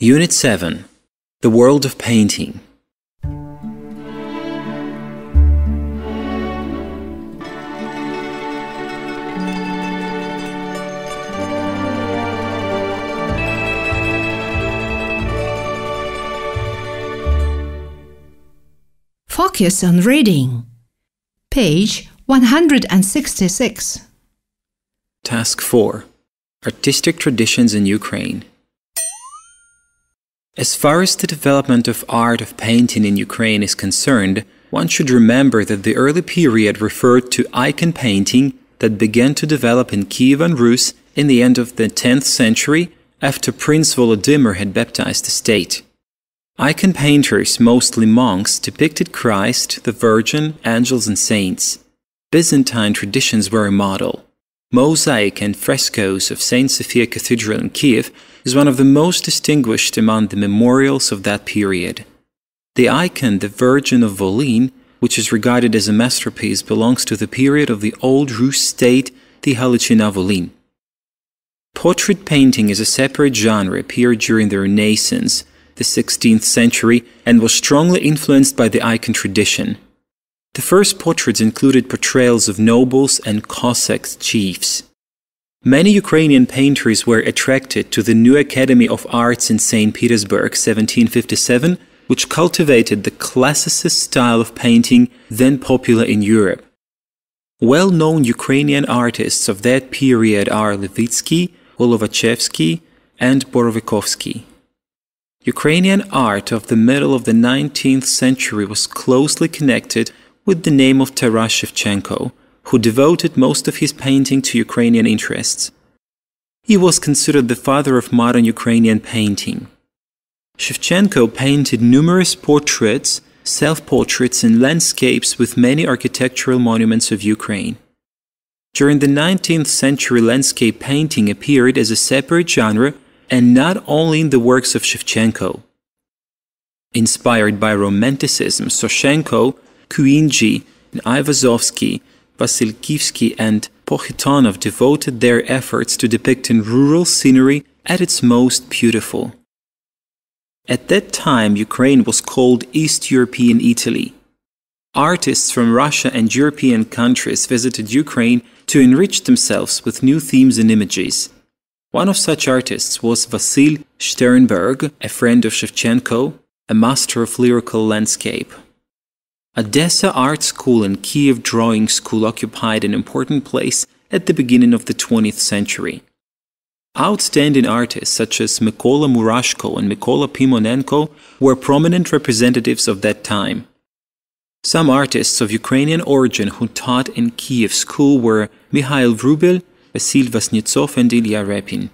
Unit 7 The World of Painting. Focus on reading. Page 166. Task 4 Artistic Traditions in Ukraine. As far as the development of art of painting in Ukraine is concerned, one should remember that the early period referred to icon painting that began to develop in Kievan Rus in the end of the 10th century after Prince Volodymyr had baptized the state. Icon painters, mostly monks, depicted Christ, the Virgin, angels, and saints. Byzantine traditions were a model. Mosaic and frescoes of St. Sophia Cathedral in Kiev is one of the most distinguished among the memorials of that period. The icon, the Virgin of Volyn, which is regarded as a masterpiece, belongs to the period of the old Rus state, the Halychyna Volyn. Portrait painting is a separate genre appeared during the Renaissance, the 16th century, and was strongly influenced by the icon tradition. The first portraits included portrayals of nobles and Cossack chiefs. Many Ukrainian painters were attracted to the new Academy of Arts in St. Petersburg 1757, which cultivated the classicist style of painting then popular in Europe. Well-known Ukrainian artists of that period are Levitsky, Golovachevsky, and Borovikovsky. Ukrainian art of the middle of the 19th century was closely connected with the name of Taras Shevchenko, who devoted most of his painting to Ukrainian interests. He was considered the father of modern Ukrainian painting. Shevchenko painted numerous portraits, self-portraits and landscapes with many architectural monuments of Ukraine. During the 19th century landscape painting appeared as a separate genre and not only in the works of Shevchenko. Inspired by Romanticism, Soshenko, Kuinji, Aivazovsky, Vasilkivsky, and Pokhitonov devoted their efforts to depicting rural scenery at its most beautiful. At that time, Ukraine was called East European Italy. Artists from Russia and European countries visited Ukraine to enrich themselves with new themes and images. One of such artists was Vasil Sternberg, a friend of Shevchenko, a master of lyrical landscape. Odessa Art School and Kiev Drawing School occupied an important place at the beginning of the 20th century. Outstanding artists such as Mykola Murashko and Mykola Pimonenko were prominent representatives of that time. Some artists of Ukrainian origin who taught in Kiev school were Mikhail Vrubel, Vasil Vasnetsov and Ilya Repin.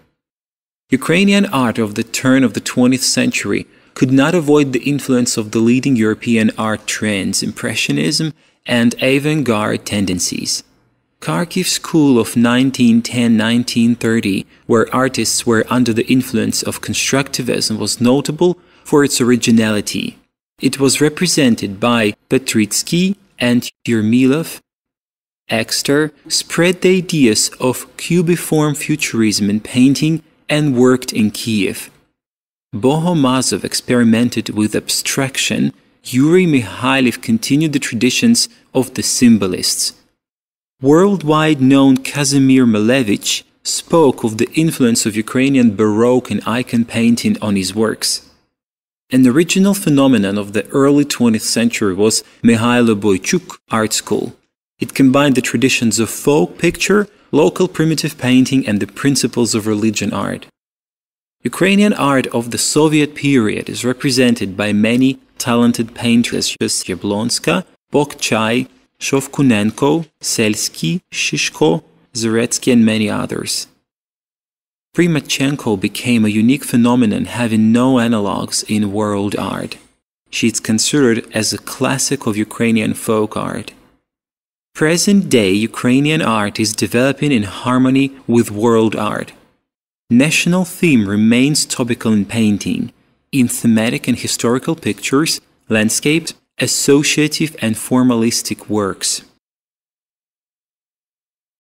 Ukrainian art of the turn of the 20th century could not avoid the influence of the leading European art trends, Impressionism and avant-garde tendencies. Kharkiv School of 1910-1930, where artists were under the influence of constructivism, was notable for its originality. It was represented by Petritsky and Yermilov. Exter spread the ideas of cubiform futurism in painting and worked in Kiev. Bohomazov experimented with abstraction, Yuri Mikhailov continued the traditions of the symbolists. Worldwide known Kazimir Malevich spoke of the influence of Ukrainian Baroque and icon painting on his works. An original phenomenon of the early 20th century was Mihailo Boychuk art school. It combined the traditions of folk picture, local primitive painting, and the principles of religion art. Ukrainian art of the Soviet period is represented by many talented painters such as Bokshai, Shovkunenko, Selsky, Shishko, Zaretsky, and many others. Primachenko became a unique phenomenon having no analogues in world art. She is considered as a classic of Ukrainian folk art. Present day Ukrainian art is developing in harmony with world art. National theme remains topical in painting, in thematic and historical pictures, landscapes, associative and formalistic works.